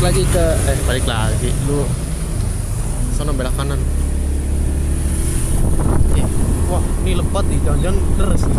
balik lagi ke eh, eh balik lagi. lu. Sana belok kanan. Eh, wah ini lebat nih. Jangan-jangan deres nih.